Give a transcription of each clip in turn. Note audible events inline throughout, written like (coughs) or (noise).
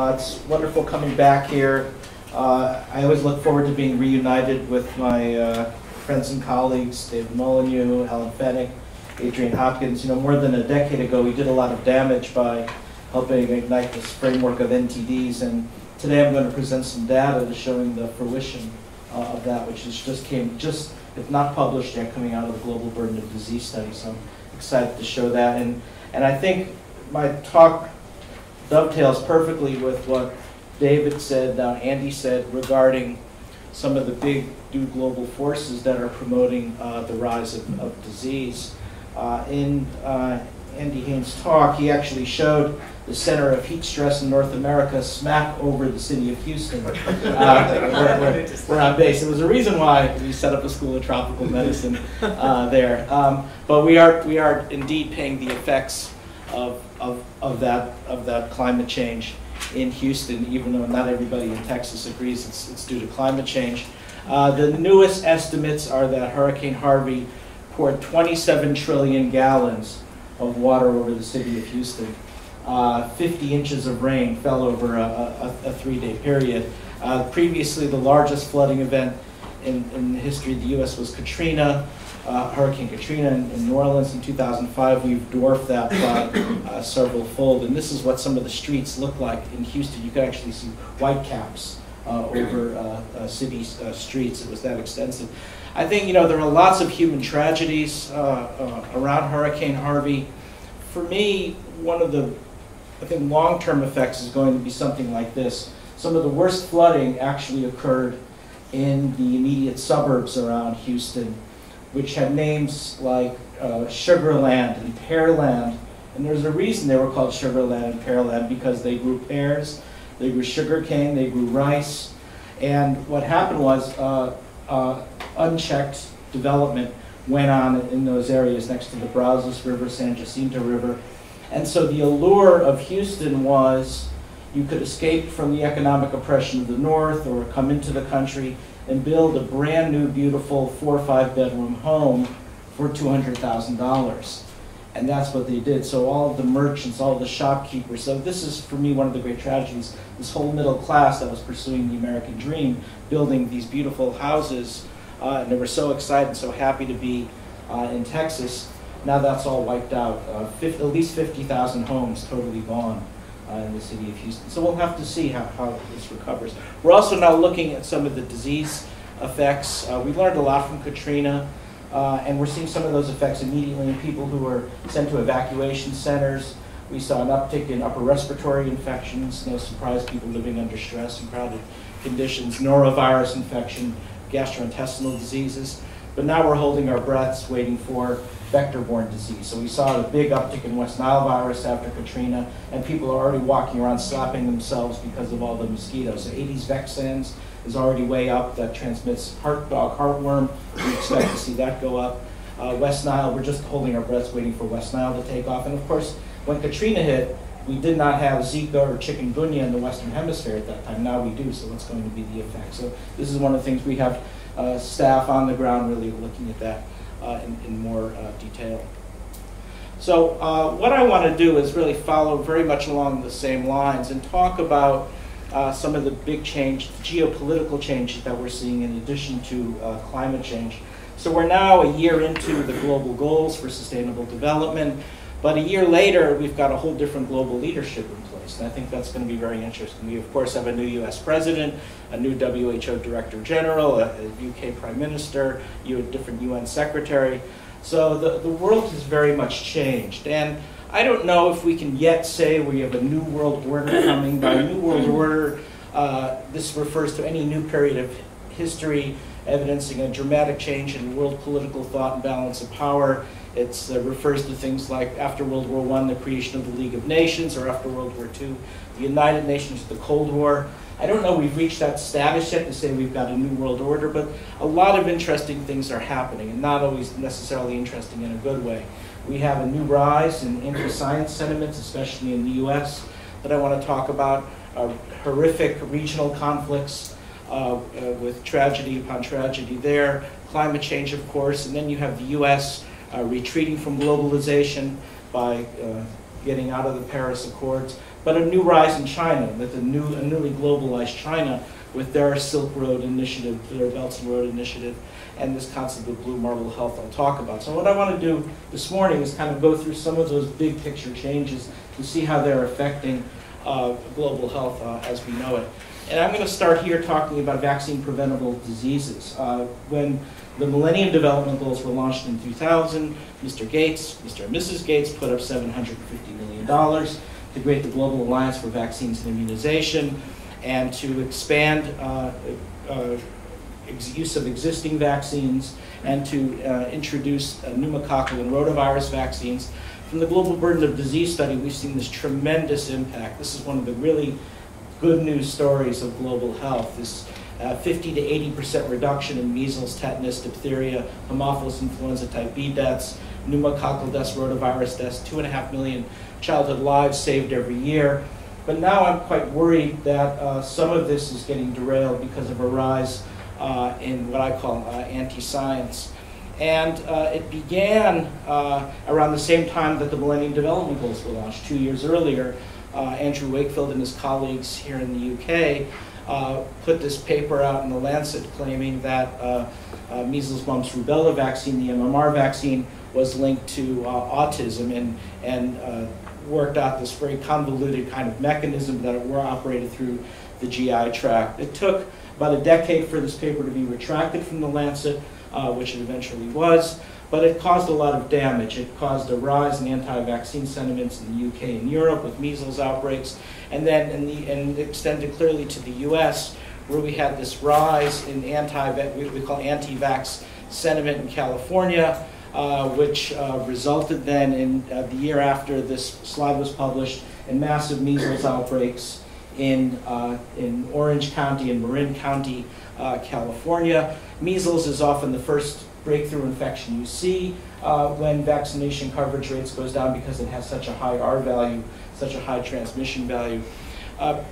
Uh, It's wonderful coming back here. Uh, I always look forward to being reunited with my uh, friends and colleagues, David Molyneux, Alan Fenwick, Adrian Hopkins. You know, more than a decade ago, we did a lot of damage by helping ignite this framework of NTDs, and today I'm going to present some data to showing the fruition uh, of that, which is just came, just, if not published yet, coming out of the Global Burden of Disease Study. So I'm excited to show that. And, and I think my talk dovetails perfectly with what David said, uh, Andy said regarding some of the big new global forces that are promoting uh, the rise of, of disease. Uh, in uh, Andy Haines' talk, he actually showed the center of heat stress in North America smack over the city of Houston, (laughs) uh, where, where, I'm based. It was a reason why we set up a school of tropical medicine uh, there. Um, but we are, we are indeed paying the effects of, of, of, that, of that climate change in Houston, even though not everybody in Texas agrees it's, it's due to climate change. Uh, the newest estimates are that Hurricane Harvey poured 27 trillion gallons of water over the city of Houston. Uh, 50 inches of rain fell over a, a, a three-day period. Uh, previously, the largest flooding event in, in the history of the U.S. was Katrina uh, Hurricane Katrina in, in, New Orleans in 2005. We've dwarfed that by uh, several fold. And this is what some of the streets look like in Houston. You could actually see white caps uh, over uh, uh, city uh, streets. It was that extensive. I think, you know, there are lots of human tragedies around Hurricane Harvey. For me, one of the, I think, long-term effects is going to be something like this. Some of the worst flooding actually occurred in the immediate suburbs around Houston which had names like uh, Sugarland and Pearland. And there's a reason they were called Sugarland and Pearland because they grew pears, they grew sugarcane, they grew rice. And what happened was uh, uh, unchecked development went on in those areas next to the Brazos River, San Jacinto River. And so the allure of Houston was you could escape from the economic oppression of the north or come into the country and build a brand new, beautiful four or five bedroom home for $200,000. And that's what they did. So all of the merchants, all the shopkeepers. So this is, for me, one of the great tragedies. This whole middle class that was pursuing the American dream, building these beautiful houses, uh, and they were so excited and so happy to be uh, in Texas. Now that's all wiped out. Uh, 50, at least 50,000 homes totally gone uh, in the city of Houston. So we'll have to see how, how this recovers. We're also now looking at some of the disease effects. Uh, we learned a lot from Katrina, uh, and we're seeing some of those effects immediately in people who were sent to evacuation centers. We saw an uptick in upper respiratory infections, no surprise, people living under stress and crowded conditions, norovirus infection, gastrointestinal diseases. But now we're holding our breaths, waiting for vector-borne disease. So we saw a big uptick in West Nile virus after Katrina, and people are already walking around slapping themselves because of all the mosquitoes. So Aedes vexans is already way up. That transmits heart dog heartworm. We expect to see that go up. Uh, West Nile, we're just holding our breaths waiting for West Nile to take off. And of course, when Katrina hit, we did not have Zika or chikungunya in the Western Hemisphere at that time. Now we do, so what's going to be the effect? So this is one of the things we have uh, staff on the ground really looking at that in, in, more uh, detail. So uh, what I want to do is really follow very much along the same lines and talk about uh, some of the big change, geopolitical changes that we're seeing in addition to uh, climate change. So we're now a year into the global goals for sustainable development, but a year later, we've got a whole different global leadership in and I think that's going to be very interesting. We, of course, have a new U.S. president, a new WHO Director General, a, a UK Prime Minister, you a different UN Secretary. So the, the world has very much changed. And I don't know if we can yet say we have a new world order coming. By new world order, uh, this refers to any new period of history evidencing a dramatic change in world political thought and balance of power. It uh, refers to things like after World War I, the creation of the League of Nations, or after World War II, the United Nations, the Cold War. I don't know we've reached that status yet to say we've got a new world order, but a lot of interesting things are happening, and not always necessarily interesting in a good way. We have a new rise in anti-science sentiments, especially in the U.S., that I want to talk about. Uh, horrific regional conflicts uh, uh, with tragedy upon tragedy there. Climate change, of course, and then you have the U.S. Uh, retreating from globalization by uh, getting out of the Paris Accords. but a new rise in China, with a, new, a newly globalized China with their Silk Road initiative, their Belt and Road initiative, and this concept of blue marble health I'll talk about. So what I want to do this morning is kind of go through some of those big picture changes to see how they're affecting uh, global health uh, as we know it. And I'm going to start here talking about vaccine preventable diseases. Uh, when the Millennium Development Goals were launched in 2000, Mr. Gates, Mr. and Mrs. Gates put up $750 million to create the Global Alliance for Vaccines and Immunization and to expand uh, uh, use of existing vaccines and to uh, introduce uh, pneumococcal and rotavirus vaccines. From the Global Burden of Disease study, we've seen this tremendous impact. This is one of the really good news stories of global health. This uh, 50 to 80% reduction in measles, tetanus, diphtheria, Haemophilus influenza type B deaths, pneumococcal deaths, rotavirus deaths, two and a half million childhood lives saved every year. But now I'm quite worried that uh, some of this is getting derailed because of a rise uh, in what I call uh, anti-science. And uh, it began uh, around the same time that the Millennium Development Goals were launched, two years earlier. Uh, Andrew Wakefield and his colleagues here in the UK uh, put this paper out in the Lancet claiming that uh, measles, mumps, rubella vaccine, the MMR vaccine, was linked to autism and, and worked out this very convoluted kind of mechanism that it were operated through the GI tract. It took about a decade for this paper to be retracted from the Lancet, uh, which it eventually was but it caused a lot of damage. It caused a rise in anti-vaccine sentiments in the UK and Europe with measles outbreaks, and then in the, and extended clearly to the US, where we had this rise in anti we call anti-vax sentiment in California, uh, which uh, resulted then in uh, the year after this slide was published in massive measles outbreaks in, uh, in Orange County and Marin County, uh, California. Measles is often the first breakthrough infection you see uh, when vaccination coverage rates goes down because it has such a high R value, such a high transmission value. Uh,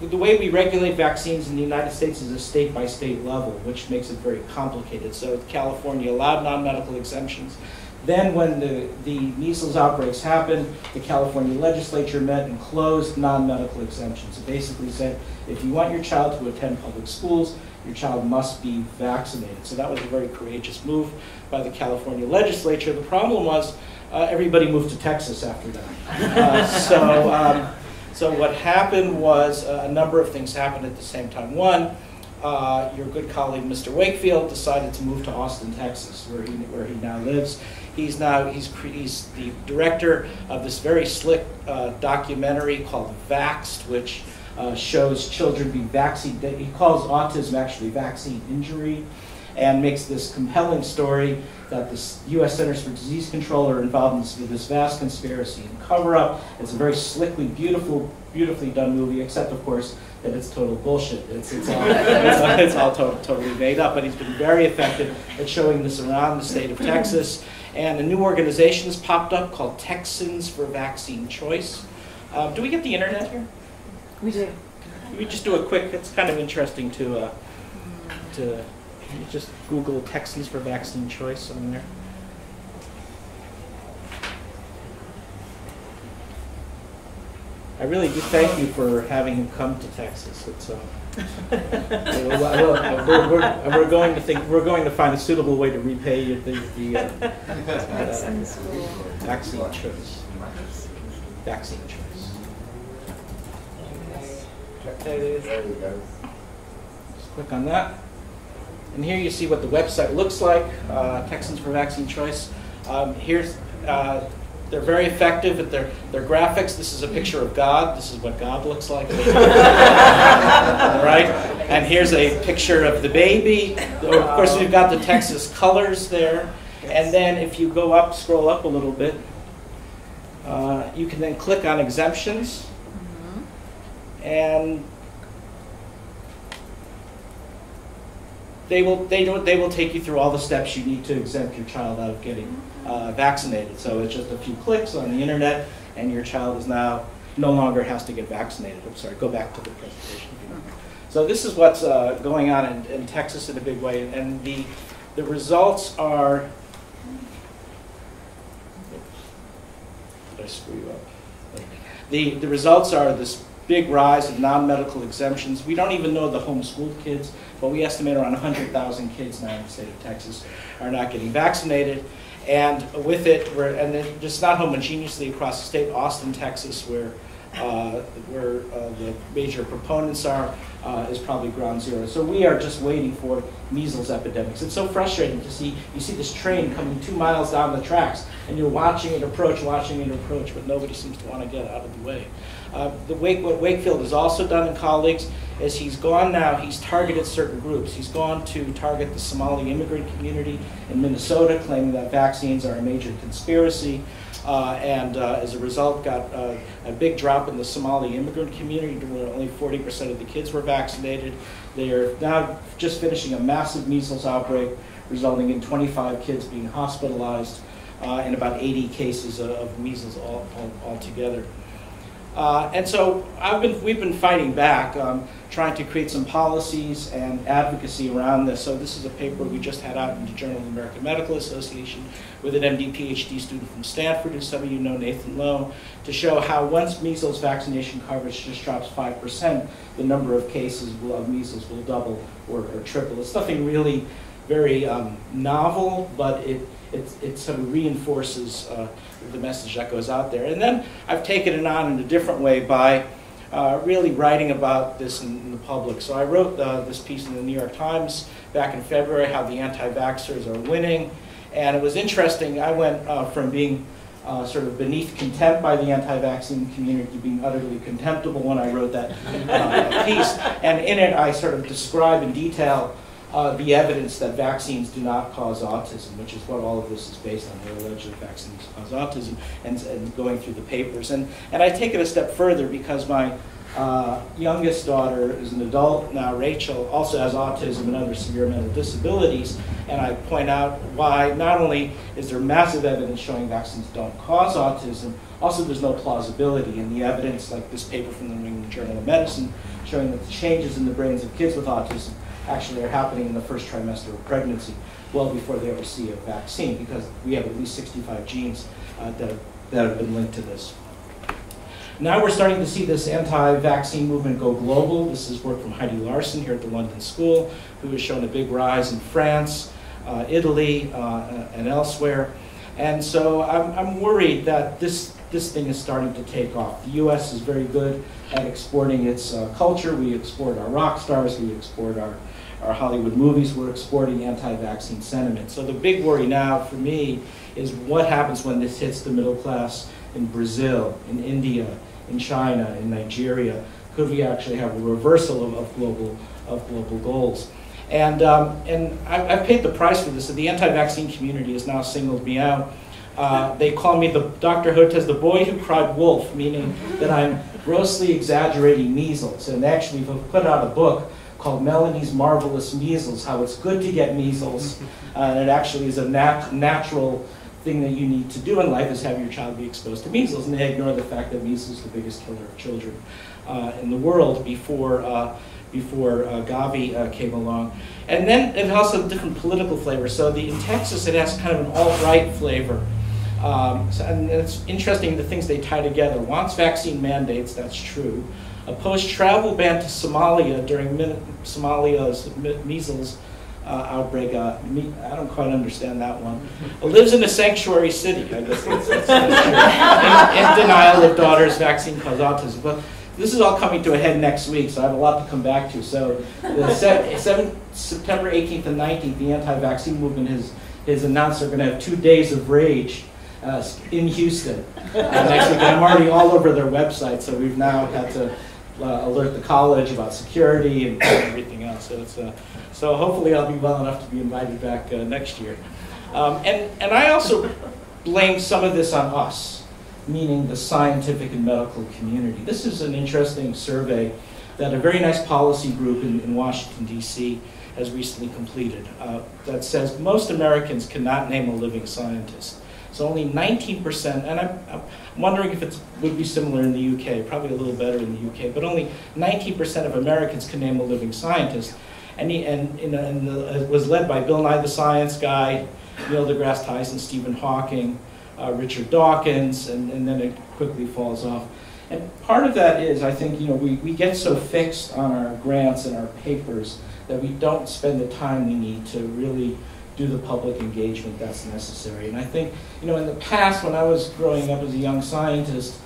the way we regulate vaccines in the United States is a state by state level, which makes it very complicated. So California allowed non-medical exemptions. Then when the, the measles outbreaks happened, the California legislature met and closed non-medical exemptions. It basically said, if you want your child to attend public schools, your child must be vaccinated. So that was a very courageous move by the California legislature. The problem was uh, everybody moved to Texas after that. (laughs) Uh, so, um, so what happened was uh, a number of things happened at the same time. One, uh, your good colleague Mr. Wakefield decided to move to Austin, Texas, where he, where he now lives. He's now he's, he's the director of this very slick uh, documentary called Vaxxed, which uh, shows children being vaccinated. He calls autism actually vaccine injury and makes this compelling story that the U.S. Centers for Disease Control are involved in this, this vast conspiracy and cover-up. It's a very slickly, beautiful, beautifully done movie, except, of course, that it's total bullshit. It's, it's all, it's, it's all to totally made up, but he's been very effective at showing this around the state of Texas. And a new organization has popped up called Texans for Vaccine Choice. Um, do we get the internet here? We do. We just do a quick. It's kind of interesting to uh, to just Google Texans for vaccine choice on there. I really do thank you for having him come to Texas. It's, uh, (laughs) we're, we're, we're, going to think we're going to find a suitable way to repay you the, the uh, uh, vaccine choice. Vaccine choice. There it is. There we go. Just click on that. And here you see what the website looks like, uh, Texans for Vaccine Choice. Um, here's, uh, they're very effective at their, their graphics. This is a picture of God. This is what God looks like. (laughs) right? And here's a picture of the baby. Of course, we've got the Texas colors there. And then if you go up, scroll up a little bit, uh, you can then click on exemptions and they will they don't they will take you through all the steps you need to exempt your child out of getting uh, vaccinated. So it's just a few clicks on the internet, and your child is now no longer has to get vaccinated. I'm sorry, go back to the presentation. So this is what's uh, going on in, in, Texas in a big way, and the the results are. Did I screw you up? the, the results are this big rise of non-medical exemptions. We don't even know the homeschooled kids, but we estimate around 100,000 kids now in the state of Texas are not getting vaccinated. And with it, we're, and just not homogeneously across the state, Austin, Texas, where, where uh, the major proponents are, uh, is probably ground zero. So we are just waiting for measles epidemics. It's so frustrating to see, you see this train coming two miles down the tracks, and you're watching it approach, watching it approach, but nobody seems to want to get out of the way. Uh, the Wake, what Wakefield has also done in colleagues is he's gone now, he's targeted certain groups. He's gone to target the Somali immigrant community in Minnesota, claiming that vaccines are a major conspiracy. Uh, and uh, as a result got uh, a big drop in the Somali immigrant community where only 40% of the kids were vaccinated. They are now just finishing a massive measles outbreak resulting in 25 kids being hospitalized uh, and about 80 cases of, measles all, all, altogether. Uh, and so I've been, we've been fighting back, um, trying to create some policies and advocacy around this. So this is a paper we just had out in the Journal of the American Medical Association with an MD PhD student from Stanford, who some of you know, Nathan Lo, to show how once measles vaccination coverage just drops 5%, the number of cases of measles will double or, or triple. It's nothing really very um, novel, but it, it, it sort of reinforces uh, the message that goes out there. And then I've taken it on in a different way by uh, really writing about this in, in, the public. So I wrote uh, this piece in the New York Times back in February, how the anti-vaxxers are winning. And it was interesting, I went uh, from being uh, sort of beneath contempt by the anti-vaccine community to being utterly contemptible when I wrote that uh, (laughs) piece. And in it, I sort of describe in detail uh, the evidence that vaccines do not cause autism, which is what all of this is based on. They're alleged that vaccines cause autism, and, and going through the papers. And, and I take it a step further because my uh, youngest daughter is an adult now, Rachel, also has autism and other severe mental disabilities. And I point out why not only is there massive evidence showing vaccines don't cause autism, also there's no plausibility in the evidence, like this paper from the New England Journal of Medicine, showing that the changes in the brains of kids with autism actually are happening in the first trimester of pregnancy, well before they ever see a vaccine, because we have at least 65 genes uh, that, have, that have been linked to this. Now we're starting to see this anti-vaccine movement go global. This is work from Heidi Larson here at the London School, who has shown a big rise in France, uh, Italy, uh, and elsewhere. And so I'm, I'm worried that this, this thing is starting to take off. The U.S. is very good at exporting its uh, culture. We export our rock stars, we export our our Hollywood movies We're exporting anti-vaccine sentiment. So the big worry now for me is what happens when this hits the middle class in Brazil, in India, in China, in Nigeria. Could we actually have a reversal of, of global, of global goals? And, um, and I, have paid the price for this. The anti-vaccine community has now singled me out. Uh, they call me the Dr. As the boy who cried wolf, meaning that I'm grossly exaggerating measles. And actually, we've put out a book called Melanie's Marvelous Measles, how it's good to get measles, uh, (laughs) and it actually is a nat natural thing that you need to do in life is have your child be exposed to measles. And they ignore the fact that measles is the biggest killer of children uh, in the world before, uh, before uh, Gavi uh, came along. And then it has a different political flavor. So the, in Texas, it has kind of an alt-right flavor. Um, so, and it's interesting the things they tie together. Wants vaccine mandates, that's true a post-travel ban to Somalia during Somalia's measles uh, outbreak. Uh, me, I don't quite understand that one. (laughs) lives in a sanctuary city. I guess that's, that's, that's in, in, denial of daughter's vaccine cause autism. But this is all coming to a head next week, so I have a lot to come back to. So, the 7, September 18th and 19th, the anti-vaccine movement has, has announced they're going to have two days of rage uh, in Houston next week. I'm already all over their website, so we've now had to uh, alert the college about security and everything else. So, it's, uh, so hopefully I'll be well enough to be invited back uh, next year. Um, and, and I also blame some of this on us, meaning the scientific and medical community. This is an interesting survey that a very nice policy group in, in Washington, D.C. has recently completed uh, that says most Americans cannot name a living scientist. So only 19%, and I'm, I'm wondering if it would be similar in the UK, probably a little better in the UK, but only 19% of Americans can name a living scientist. And, he, and, and the, it was led by Bill Nye the Science Guy, Neil deGrasse Tyson, Stephen Hawking, uh, Richard Dawkins, and, and then it quickly falls off. And part of that is, I think, you know, we, we get so fixed on our grants and our papers that we don't spend the time we need to really do the public engagement that's necessary. And I think, you know, in the past, when I was growing up as a young scientist,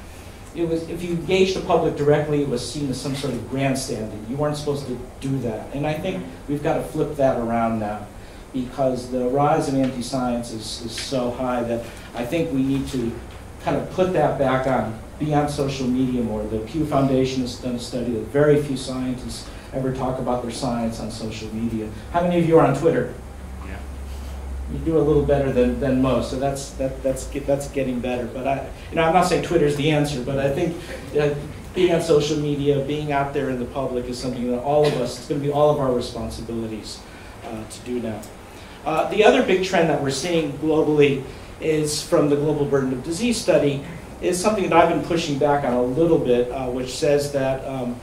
it was if you engaged the public directly, it was seen as some sort of grandstanding. You weren't supposed to do that. And I think we've got to flip that around now because the rise of anti-science is, is so high that I think we need to kind of put that back on, be on social media more. The Pew Foundation has done a study that very few scientists ever talk about their science on social media. How many of you are on Twitter? You do a little better than, than most, so that's, that, that's, that's getting better. But I, you know, I'm not saying Twitter's the answer, but I think uh, being on social media, being out there in the public is something that all of us, it's going to be all of our responsibilities uh, to do now. Uh, the other big trend that we're seeing globally is from the Global Burden of Disease study, is something that I've been pushing back on a little bit, uh, which says that um,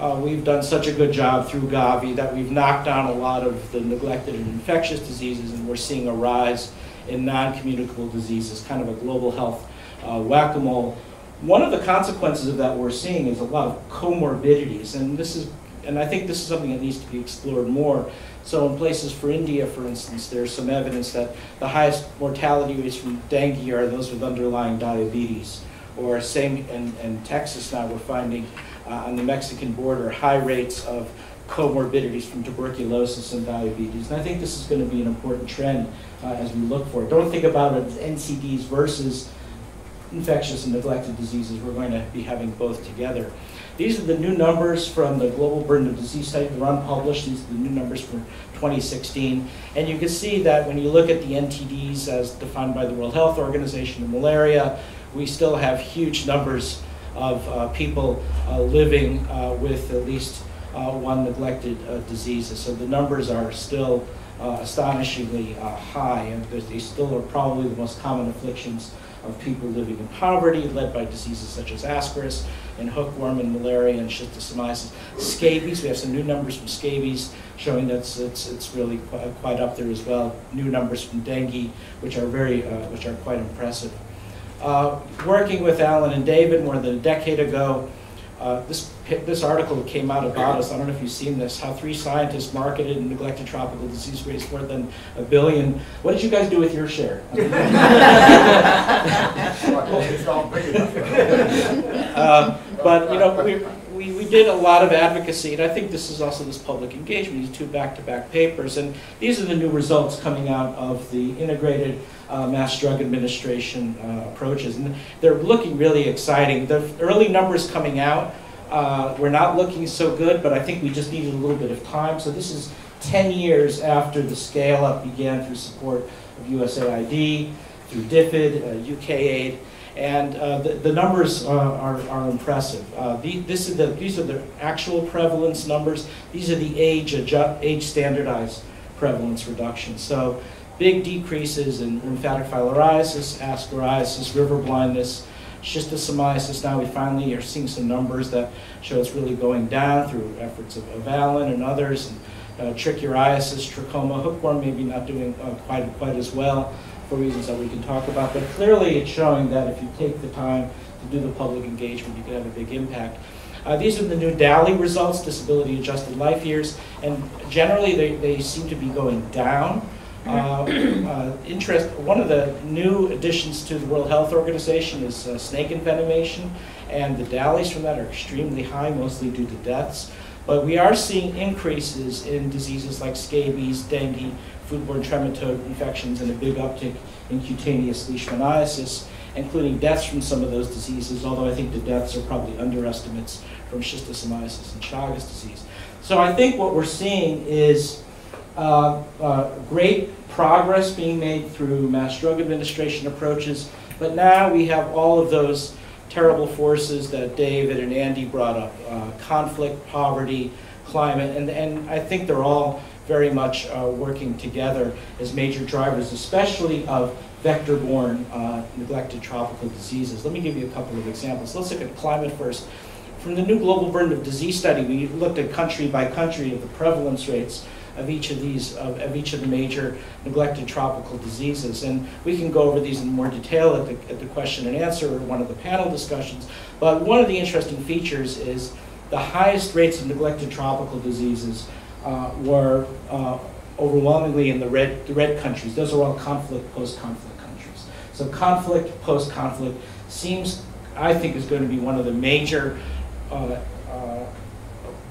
uh, we've done such a good job through Gavi that we've knocked down a lot of the neglected and infectious diseases, and we're seeing a rise in non-communicable diseases, kind of a global health uh, whack-a-mole. One of the consequences of that we're seeing is a lot of comorbidities, and this is, and I think this is something that needs to be explored more. So in places for India, for instance, there's some evidence that the highest mortality rates from dengue are those with underlying diabetes. Or same in, in Texas now, we're finding on the Mexican border high rates of comorbidities from tuberculosis and diabetes. And I think this is going to be an important trend uh, as we look for it. Don't think about it as NCDs versus infectious and neglected diseases. We're going to be having both together. These are the new numbers from the Global Burden of Disease study. They're unpublished. These are the new numbers for 2016. And you can see that when you look at the NTDs as defined by the World Health Organization in malaria, we still have huge numbers of uh, people uh, living uh, with at least uh, one neglected disease. So the numbers are still astonishingly high, and they still are probably the most common afflictions of people living in poverty, led by diseases such as ascaris and hookworm and malaria and schistosomiasis. Scabies, we have some new numbers from scabies showing that it's, it's, it's really quite, quite, up there as well. New numbers from dengue, which are very, uh, which are quite impressive. Uh, working with Alan and David more than a decade ago, uh, this, this article came out about us. I don't know if you've seen this, how three scientists marketed and neglected tropical disease raised more than a billion. What did you guys do with your share? (laughs) uh, but, you know, we, we, we did a lot of advocacy, and I think this is also this public engagement, these two back-to-back -back papers, and these are the new results coming out of the integrated uh, mass drug administration uh, approaches. And they're looking really exciting. The early numbers coming out uh, were not looking so good, but I think we just needed a little bit of time. So this is 10 years after the scale up began through support of USAID, through DFID, UK aid, and uh, the, the, numbers uh, are, are impressive. Uh, the, this is the, these are the actual prevalence numbers. These are the age, age standardized prevalence reduction. So big decreases in lymphatic filariasis, ascariasis, river blindness, schistosomiasis. Now we finally are seeing some numbers that show it's really going down through efforts of, of Alan and others. And, uh, trichuriasis, trachoma, hookworm maybe not doing uh, quite, quite as well for reasons that we can talk about. But clearly it's showing that if you take the time to do the public engagement, you can have a big impact. Uh, these are the new DALY results, disability adjusted life years, and generally they, they seem to be going down. Uh, uh, interest, one of the new additions to the World Health Organization is uh, snake envenomation, and the DALYs from that are extremely high, mostly due to deaths. But we are seeing increases in diseases like scabies, dengue, foodborne trematode infections, and a big uptick in cutaneous leishmaniasis, including deaths from some of those diseases, although I think the deaths are probably underestimates from schistosomiasis and Chagas disease. So I think what we're seeing is uh, uh, great progress being made through mass drug administration approaches, but now we have all of those terrible forces that David and Andy brought up, uh, conflict, poverty, climate, and, and I think they're all very much uh, working together as major drivers, especially of vector-borne uh, neglected tropical diseases. Let me give you a couple of examples. Let's look at climate first. From the new Global Burden of Disease study, we looked at country by country of the prevalence rates of each of these, of, of each of the major neglected tropical diseases. And we can go over these in more detail at the, at the question and answer or one of the panel discussions. But one of the interesting features is the highest rates of neglected tropical diseases uh, were uh, overwhelmingly in the red, the red countries. Those are all conflict, post-conflict countries. So conflict, post-conflict seems, I think, is going to be one of the major uh, uh,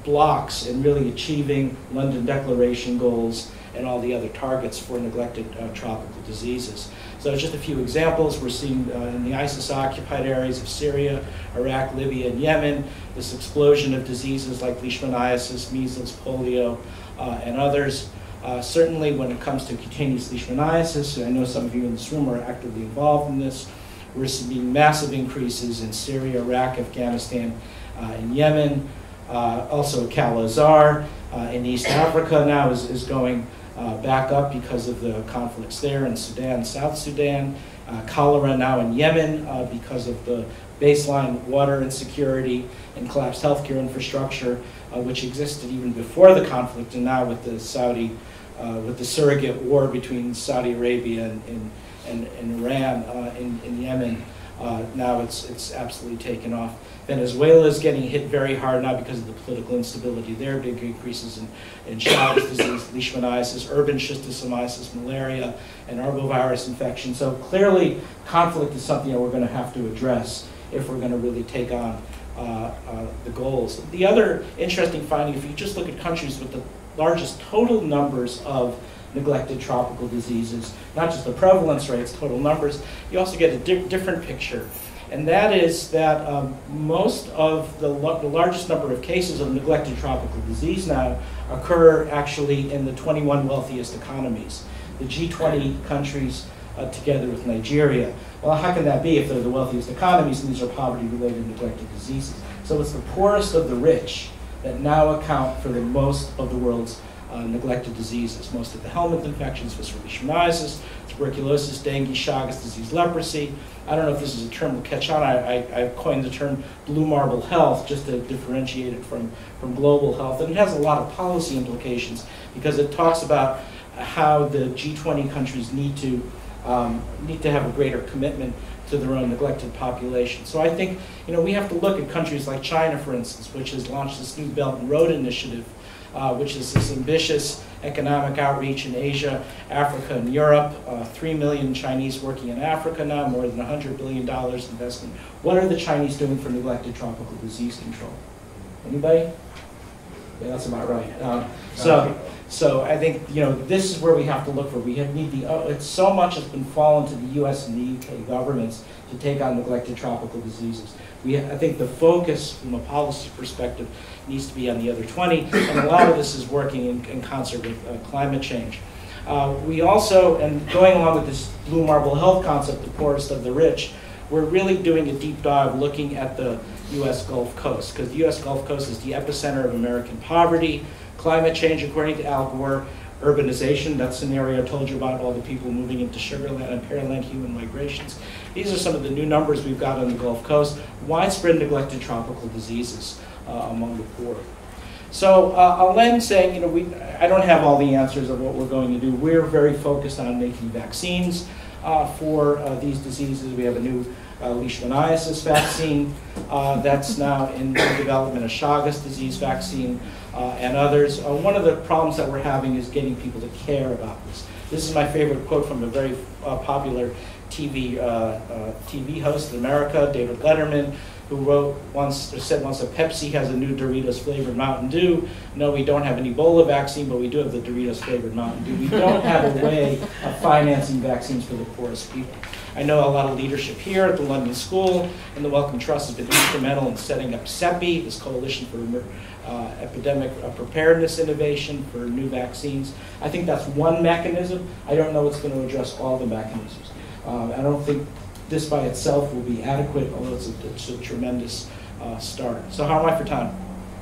blocks in really achieving London Declaration goals and all the other targets for neglected uh, tropical diseases. So just a few examples. We're seeing uh, in the ISIS-occupied areas of Syria, Iraq, Libya, and Yemen, this explosion of diseases like leishmaniasis, measles, polio, uh, and others. Uh, certainly when it comes to cutaneous leishmaniasis, I know some of you in this room are actively involved in this, we're seeing massive increases in Syria, Iraq, Afghanistan, uh, and Yemen. Uh, also, Kala-Azar uh, in East Africa now is, is going uh, back up because of the conflicts there in Sudan, South Sudan. Uh, cholera now in Yemen uh, because of the baseline water insecurity and collapsed healthcare infrastructure, uh, which existed even before the conflict, and now with the Saudi, with the surrogate war between Saudi Arabia and, and, and, Iran in, in Yemen. Uh, now it's, it's absolutely taken off. Venezuela is getting hit very hard now because of the political instability there, big increases in, in Chagas disease, (coughs) leishmaniasis, urban schistosomiasis, malaria, and arbovirus infection. So clearly, conflict is something that we're going to have to address if we're going to really take on uh, uh, the goals. The other interesting finding, if you just look at countries with the largest total numbers of neglected tropical diseases, not just the prevalence rates, total numbers, you also get a di different picture. And that is that um, most of the, the largest number of cases of neglected tropical disease now occur actually in the 21 wealthiest economies. The G20 countries uh, together with Nigeria. Well, how can that be if they're the wealthiest economies and these are poverty-related neglected diseases? So it's the poorest of the rich that now account for the most of the world's uh, neglected diseases. Most of the helminth infections, visceral leishmaniasis, tuberculosis, dengue, Chagas disease, leprosy. I don't know if this is a term will catch on. I, I, I coined the term blue marble health just to differentiate it from, from global health. And it has a lot of policy implications because it talks about how the G20 countries need to, um, need to have a greater commitment to their own neglected population. So I think you know, we have to look at countries like China, for instance, which has launched this new Belt and Road Initiative uh, which is this ambitious economic outreach in Asia, Africa, and Europe. Uh, Three million Chinese working in Africa now, more than $100 billion investment. What are the Chinese doing for neglected tropical disease control? Anybody? Yeah, that's about right. Um, so, so I think you know this is where we have to look for. We have, need the. Uh, it's so much has been fallen to the U.S. and the U.K. governments to take on neglected tropical diseases. We, I think the focus from a policy perspective needs to be on the other 20, and a lot of this is working in, in concert with uh, climate change. Uh, we also, and going along with this blue marble health concept, the poorest of the rich, we're really doing a deep dive looking at the U.S. Gulf Coast, because the U.S. Gulf Coast is the epicenter of American poverty, climate change, according to Al Gore, urbanization, that scenario I told you about, all the people moving into sugarland and pearland human migrations. These are some of the new numbers we've got on the Gulf Coast. Widespread neglected tropical diseases among the poor. So uh, I'll end saying, you know, we, I don't have all the answers of what we're going to do. We're very focused on making vaccines uh, for uh, these diseases. We have a new uh, leishmaniasis vaccine uh, that's now in development, a Chagas disease vaccine, uh, and others. Uh, one of the problems that we're having is getting people to care about this. This is my favorite quote from a very uh, popular TV, uh, uh, TV host in America, David Letterman, who wrote once, or said once that Pepsi has a new Doritos flavored Mountain Dew. No, we don't have an Ebola vaccine, but we do have the Doritos flavored Mountain Dew. We don't have a way of financing vaccines for the poorest people. I know a lot of leadership here at the London School and the Wellcome Trust has been instrumental in setting up CEPI, this coalition for uh, epidemic uh, preparedness innovation for new vaccines. I think that's one mechanism. I don't know it's going to address all the mechanisms. Uh, I don't think this by itself will be adequate, although it's a, it's a tremendous uh, start. So how am I for time?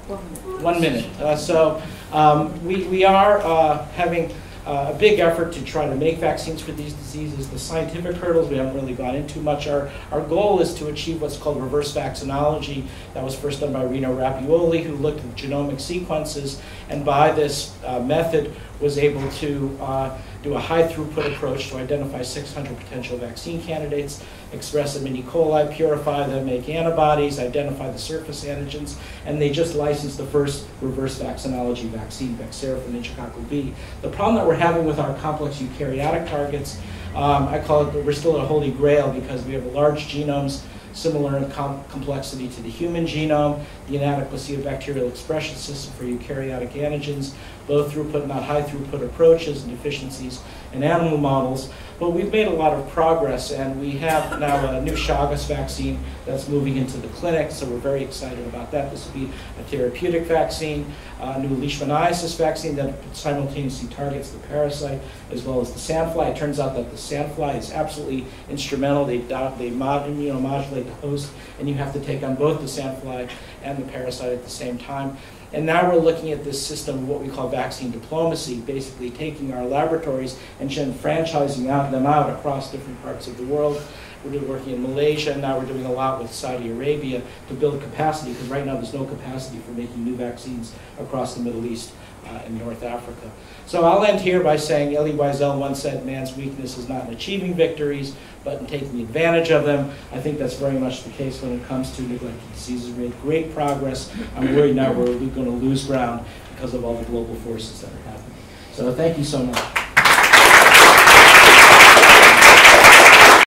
One minute. One minute. Uh, so um, we, we are uh, having uh, a big effort to try to make vaccines for these diseases. The scientific hurdles we haven't really gone into much. Our, our goal is to achieve what's called reverse vaccinology. That was first done by Rino Rappuoli, who looked at genomic sequences, and by this uh, method was able to uh, do a high throughput approach to identify 600 potential vaccine candidates, express them in E. coli, purify them, make antibodies, identify the surface antigens, and they just licensed the first reverse vaccinology vaccine, Bexsero for meningococcal B. The problem that we're having with our complex eukaryotic targets, um, I call it, we're still at a holy grail because we have large genomes similar in com complexity to the human genome, the inadequacy of bacterial expression system for eukaryotic antigens, low throughput, not high throughput approaches, and deficiencies in animal models. But we've made a lot of progress, and we have now a new Chagas vaccine that's moving into the clinic, so we're very excited about that. This will be a therapeutic vaccine, a new leishmaniasis vaccine that simultaneously targets the parasite as well as the sandfly. It turns out that the sandfly is absolutely instrumental. They, they immunomodulate the host, and you have to take on both the sandfly and the parasite at the same time. And now we're looking at this system of what we call vaccine diplomacy, basically taking our laboratories and then franchising out them out across different parts of the world. We're working in Malaysia, and now we're doing a lot with Saudi Arabia to build capacity, because right now there's no capacity for making new vaccines across the Middle East uh, and North Africa. So I'll end here by saying Elie Wiesel once said, man's weakness is not in achieving victories, but in taking advantage of them. I think that's very much the case when it comes to neglected diseases. We made great progress. I'm worried now we're going to lose ground because of all the global forces that are happening. So thank you so much.